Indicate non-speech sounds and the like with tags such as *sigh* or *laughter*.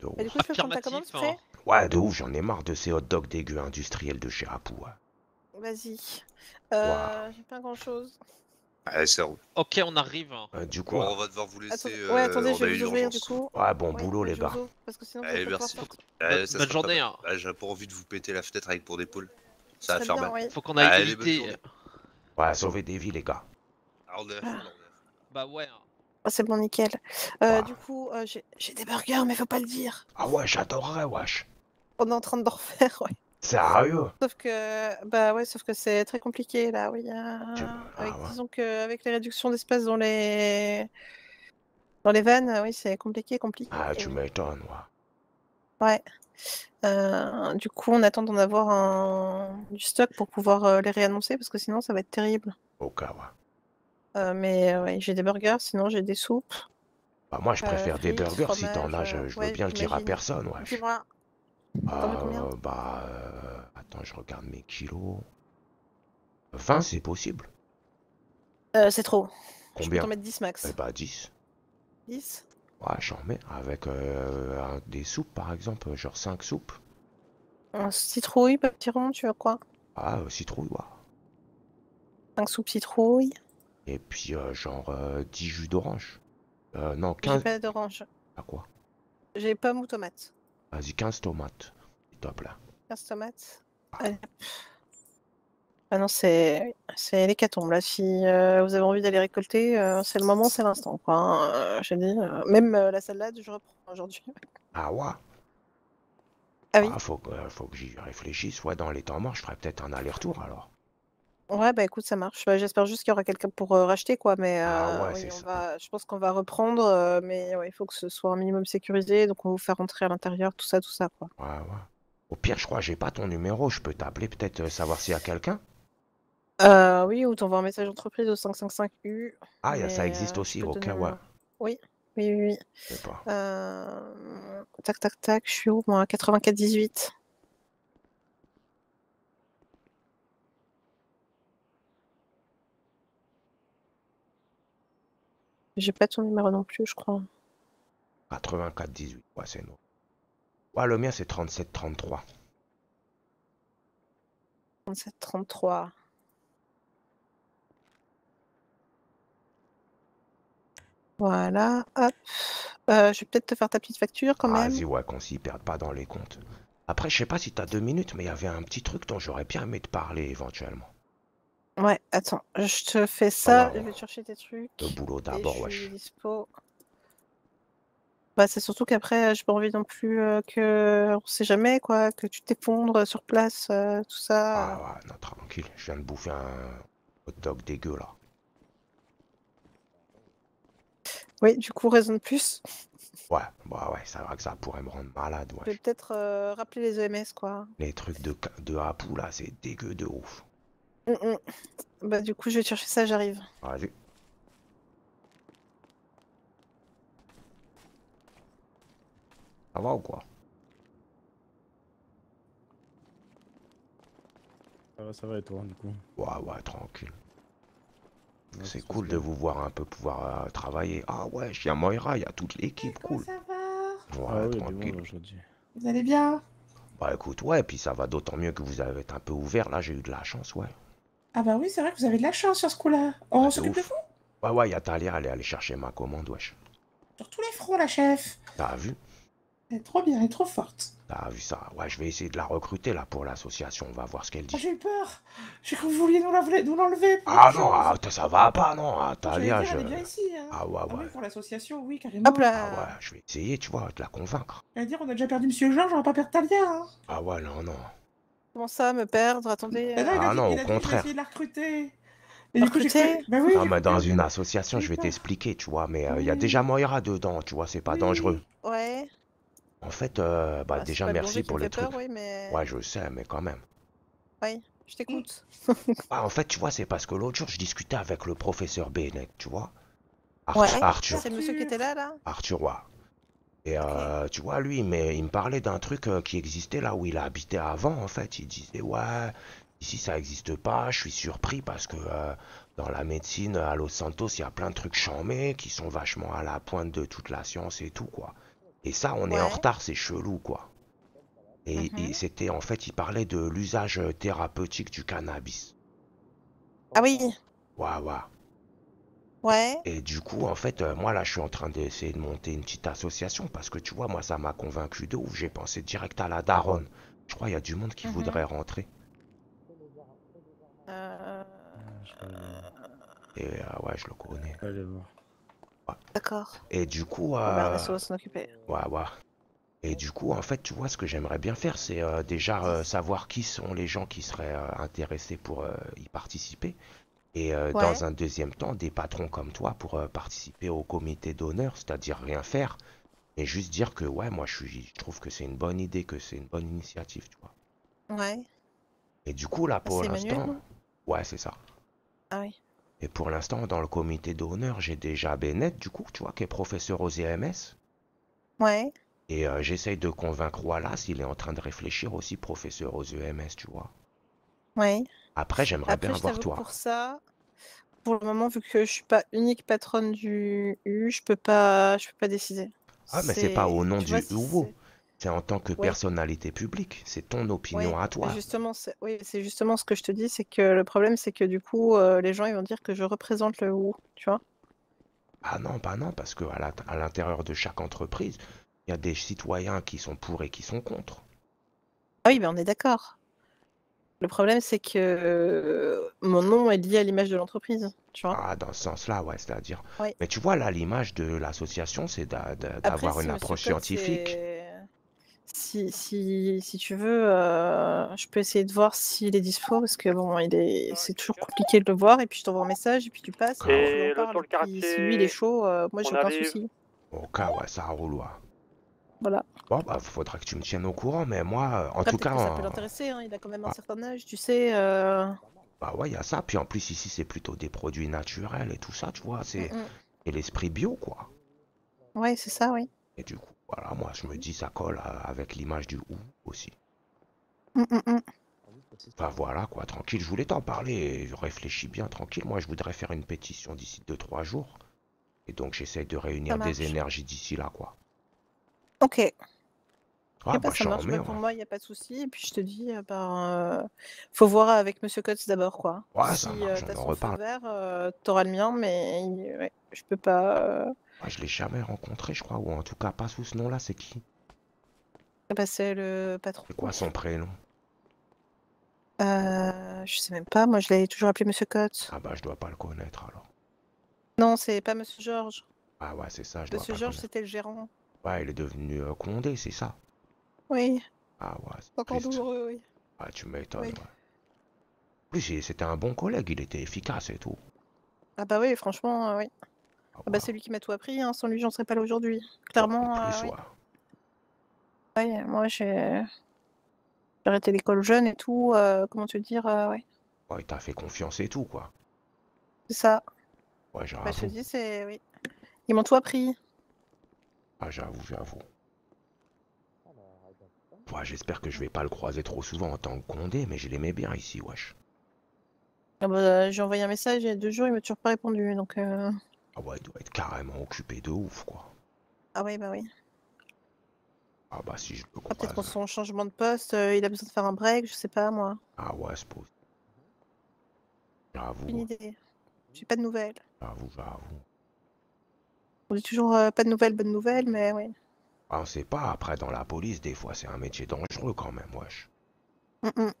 De ouf. Et du coup, je peux prendre ta commande, Affirmatif, c'est hein. Ouais, de ouf, j'en ai marre de ces hot dogs dégueux industriels de chez Apu. ouais. Vas-y. Euh, J'ai pas grand chose. Allez, ça roule. Ok, on arrive. Euh, du coup, Bon, on va devoir vous laisser. Attendez, ouais, euh, attendez, on je vais vous ouvrir du coup. ouais, bon Ouais, boulot les Parce que sinon, vous Allez, merci. Allez, ça Bonne journée. pas- Hein. Ah, J'ai pas envie de vous péter la fenêtre avec pour d'épaule. Ça va faire mal. Faut qu'on aille éviter. Ouais, sauver des vies les gars. Ah, on est. Bah ouais. hein. Ah, c'est bon, nickel. Euh, Ah. Du coup, euh, j'ai des burgers, mais faut pas le dire. Ah ouais, j'adorerais, wesh. On est en train de le refaire, *laughs* ouais. Sérieux? Sauf que, bah ouais, sauf que c'est très compliqué là, oui. euh, avec, ah ouais. Disons qu'avec les réductions d'espace dans les dans les vannes, oui, c'est compliqué, compliqué. Ah, tu m'étonnes, ouais. Ouais. Euh, du coup, on attend d'en avoir un... du stock pour pouvoir les réannoncer parce que sinon ça va être terrible. Au cas, ouais. Euh, mais euh, ouais, j'ai des burgers, sinon j'ai des soupes. Bah, moi, je Euh, préfère des frites, burgers si t'en as, je, veux ouais, bien le dire à personne, wesh. Dis-moi. Combien? Euh, bah, attends, je regarde mes kilos. 20, c'est possible. Euh, c'est trop. Je peux Combien? t'en mettre 10 max. Eh bah, 10. 10 Ouais, j'en mets. Avec des soupes, par exemple, genre 5 soupes. Un citrouille, petit rond, tu veux quoi? Ah, citrouille, ouais. 5 soupes citrouille. Et puis, euh, genre, euh, 10 jus d'orange. Euh, non, J'ai 15. pas d'orange. Ah, quoi? J'ai pommes ou tomates. Vas-y, 15 tomates. Top, là. 15 tomates. Allez. Ah non, c'est c'est l'hécatombe là. Si euh, vous avez envie d'aller récolter, euh, c'est le moment, c'est l'instant. quoi, hein. Euh, J'ai dit, euh, même euh, la salade, je reprends aujourd'hui. Ah, ouais? Ah oui. Ah, faut, que- euh, faut que j'y réfléchisse. Ouais, dans les temps morts, je ferais peut-être un aller-retour, alors. Ouais, bah écoute, ça marche. Bah, J'espère juste qu'il y aura quelqu'un pour euh, racheter, quoi. Mais Ah euh, ouais, oui, c'est on ça. va, je pense qu'on va reprendre, euh, mais ouais, il faut que ce soit un minimum sécurisé. Donc on va vous faire rentrer à l'intérieur, tout ça, tout ça, quoi. Ouais, ouais. Au pire, je crois, j'ai pas ton numéro. Je peux t'appeler, peut-être euh, savoir s'il y a quelqu'un? Euh, oui, ou t'envoies un message entreprise au 555U. Ah, y a- ça mais, existe aussi, peux te donner où. un- Oui, oui, oui. oui. Je sais pas. Euh, Tac, tac, tac, je suis où, moi? 84-18. J'ai pas ton numéro non plus, je crois. 84 18. Ouais, c'est non. Ouais, le mien, c'est 37 33. 37-33. Voilà, hop. Euh, je vais peut-être te faire ta petite facture quand même. Vas-y, ouais, qu'on s'y perde pas dans les comptes. Après, je sais pas si t'as deux minutes, mais il y avait un petit truc dont j'aurais bien aimé te parler éventuellement. Ouais, attends, je te fais ça, je vais te chercher tes trucs. Le boulot d'abord, wesh. dispo. Bah, c'est surtout qu'après, j'ai pas envie non plus euh, que, on sait jamais quoi, que tu t'effondres sur place, euh, tout ça. Ah ouais, non, tranquille. Je viens de bouffer un hot dog dégueu là. Oui, du coup, raisonne plus. Ouais, bah ouais, c'est vrai que ça pourrait me rendre malade, Je vais peut-être euh, rappeler les EMS quoi. Les trucs de, de Apu là, c'est dégueu de ouf. Mm, mm. Bah, du coup, je vais chercher ça, j'arrive. Vas-y. Ça va ou quoi? Ça va, ça va et toi du coup? Ouais, ouais, tranquille. Ouais, C'est cool de vous voir un peu pouvoir euh, travailler. Ah ouais, il y a Moira, il y a toute l'équipe, Comment cool. ça va? Ouais, Ah oui, tranquille. Vous allez bien? Bah écoute, ouais, puis ça va d'autant mieux que vous avez été un peu ouvert. Là, j'ai eu de la chance, ouais. Ah bah oui, c'est vrai que vous avez de la chance sur ce coup-là. On Ah, de s'occupe de vous Ouais, ouais, il y a Talia, elle est allée chercher ma commande, wesh. Sur tous les fronts, la chef. T'as vu? Elle est trop bien, elle est trop forte. T'as vu ça? Ouais, je vais essayer de la recruter là pour l'association. On va voir ce qu'elle Ah, dit. J'ai eu peur. J'ai cru que vous vouliez nous l'enlever. Nous l'enlever pour Ah non, ah, ça va pas, non. Ah, Talia, dire, je. elle est bien ici. Hein. Ah ouais, Ah oui, ouais. pour l'association, oui, carrément. Hop là Ah ouais, je vais essayer, tu vois, de la convaincre. J'allais dire, on a déjà perdu Monsieur Georges, on va pas perdre Talia. Hein. Ah ouais, non, non. Comment ça, me perdre Attendez. Là, il Ah dit- non, il au dit contraire. essayer de la recruter. Et La du coup, j'ai recruter cru- Bah oui. Ah, mais dans une association, je vais t'expliquer, tu vois, mais il y a Oui. déjà Moira dedans, tu vois, c'est pas Oui. dangereux. Ouais. En fait, euh, bah Bah, c'est déjà, pas le merci qui pour me le fait peur, truc. oui, mais. Ouais, je sais, mais quand même. Oui, je t'écoute. Ah, en fait, tu vois, c'est parce que l'autre jour, je discutais avec le professeur Bennett, tu vois. Ar- Ouais. Arthur, C'est le monsieur qui était là, là Arthur, ouais. Et euh, tu vois, lui, mais il me parlait d'un truc euh, qui existait là où il habitait avant, en fait. Il disait, ouais, ici, ça n'existe pas. Je suis surpris parce que euh, dans la médecine, à Los Santos, il y a plein de trucs chamés qui sont vachement à la pointe de toute la science et tout, quoi. Et ça, on est en retard, c'est chelou, quoi. Et, Mhm. et c'était, en fait, il parlait de l'usage thérapeutique du cannabis. Ah oui, Ouais, ouais. Ouais. Et du coup, en fait, euh, moi, là, je suis en train d'essayer de monter une petite association parce que, tu vois, moi, ça m'a convaincu de ouf. J'ai pensé direct à la daronne. Je crois qu'il y a du monde qui Mhm. voudrait rentrer. Euh, Je vais aller- Et euh, ouais, je le connais. je vais aller voir. D'accord. Et du coup, bah, euh, Resto va s'en occuper. ouais, ouais. Et du coup, en fait, tu vois, ce que j'aimerais bien faire, c'est euh, déjà euh, savoir qui sont les gens qui seraient euh, intéressés pour euh, y participer. Et euh, Ouais. dans un deuxième temps, des patrons comme toi pour euh, participer au comité d'honneur, c'est-à-dire rien faire, mais juste dire que, ouais, moi, je, suis, je trouve que c'est une bonne idée, que c'est une bonne initiative, tu vois. Ouais. Et du coup, là, pour c'est Emmanuel, l'instant, ouais, c'est ça. Ah oui. Et pour l'instant, dans le comité d'honneur, j'ai déjà Bennett, du coup, tu vois, qui est professeur aux EMS. Ouais. Et euh, j'essaye de convaincre Wallace, il est en train de réfléchir aussi, professeur aux EMS, tu vois. Ouais. Après, j'aimerais Après, bien je voir t'avoue toi. pour ça, pour le moment, vu que je suis pas unique patronne du U, je peux pas, je peux pas décider. Ah, mais c'est pas au nom tu du vois, UO. c'est- C'est en tant que Ouais. personnalité publique. C'est ton opinion à toi. Justement, c'est oui, c'est justement ce que je te dis, c'est que le problème, c'est que du coup, euh, les gens ils vont dire que je représente le U, tu vois? Ah non, pas non, parce que à la- à l'intérieur de chaque entreprise, il y a des citoyens qui sont pour et qui sont contre. Ah oui, ben on est d'accord. Le problème, c'est que mon nom est lié à l'image de l'entreprise, tu vois. Ah, dans ce sens-là, ouais, c'est-à-dire. Ouais. Mais tu vois, là, l'image de l'association, c'est d'avoir une approche scientifique. c'est- Si, si, si tu veux, euh, je peux essayer de voir s'il est dispo parce que bon, il est, c'est toujours compliqué de le voir et puis je t'envoie un message et puis tu passes et, le puis si lui il est chaud, euh, moi j'ai aucun arrive. souci. Ok, ouais, ça roule, ouais. Voilà. Bon, bah, faudra que tu me tiennes au courant, mais moi, euh, en Après, tout cas, que ça peut l'intéresser, hein, il a quand même un Ah. certain âge, tu sais. euh, bah ouais, il y a ça. Puis en plus, ici, c'est plutôt des produits naturels et tout ça, tu vois. C'est mm, et l'esprit bio, quoi. Ouais, c'est ça, oui. Et du coup, voilà, moi, je me dis, ça colle euh, avec l'image du OU aussi. Mm, mm. Enfin, voilà, quoi, tranquille. Je voulais t'en parler réfléchis bien, tranquille. Moi, je voudrais faire une pétition d'ici 2-3 jours. Et donc, j'essaye de réunir des énergies d'ici là, quoi. Ok, Ah, Eh bah, ben, ça j'en marche. remets, Bah, pour moi, il n'y a pas de souci. Et puis je te dis, euh, ben, euh, faut voir avec Monsieur Coates d'abord, quoi. Ouais, si ça euh, t'as son feu reparle. vert, euh, t'auras le mien, mais ouais, je peux pas. euh, Ouais, je l'ai jamais rencontré, je crois, ou en tout cas pas sous ce nom-là, c'est qui? passer le patron. C'est quoi son prénom? Euh, je sais même pas. Moi, je l'ai toujours appelé Monsieur Coates. Ah bah, je dois pas le connaître alors. Non, c'est pas Monsieur Georges. Ah ouais, c'est ça, je Monsieur Georges, c'était le gérant. Il est devenu euh, Condé, c'est ça? Oui, Ah ouais, c'est encore triste. douloureux, oui. Ah, tu m'étonnes, Oui. ouais. En plus, c'était un bon collègue, il était efficace et tout. Ah bah oui, franchement, euh, oui. Ah, Ah bah c'est lui qui m'a tout appris. hein, Sans lui, j'en serais pas là aujourd'hui. En Clairement, plus, euh, oui. ouais. Moi, j'ai arrêté l'école jeune et tout. euh, comment te dire, euh, ouais. Ouais, il t'a fait confiance et tout, quoi. C'est ça. Ouais, Bah, je te dis, c'est oui. Ils m'ont tout appris. Ah, j'avoue, j'avoue. Ouais, j'espère que je vais pas le croiser trop souvent en tant que Condé, mais je l'aimais bien ici, wesh. Ah bah, j'ai envoyé un message il y a deux jours, il m'a toujours pas répondu. Donc, euh, Ah ouais, il doit être carrément occupé de ouf, quoi. ah oui, bah oui. Ah bah, si je le Ah, peut-être pour croise. son changement de poste, euh, il a besoin de faire un break, je sais pas moi. Ah ouais, c'est possible. J'avoue, Une idée. J'ai pas de nouvelles. j'avoue, j'avoue. On dit toujours euh, pas de nouvelles, bonnes nouvelles, mais oui. Ah, on sait pas, après, dans la police, des fois, c'est un métier dangereux quand même, wesh. Mm, mm.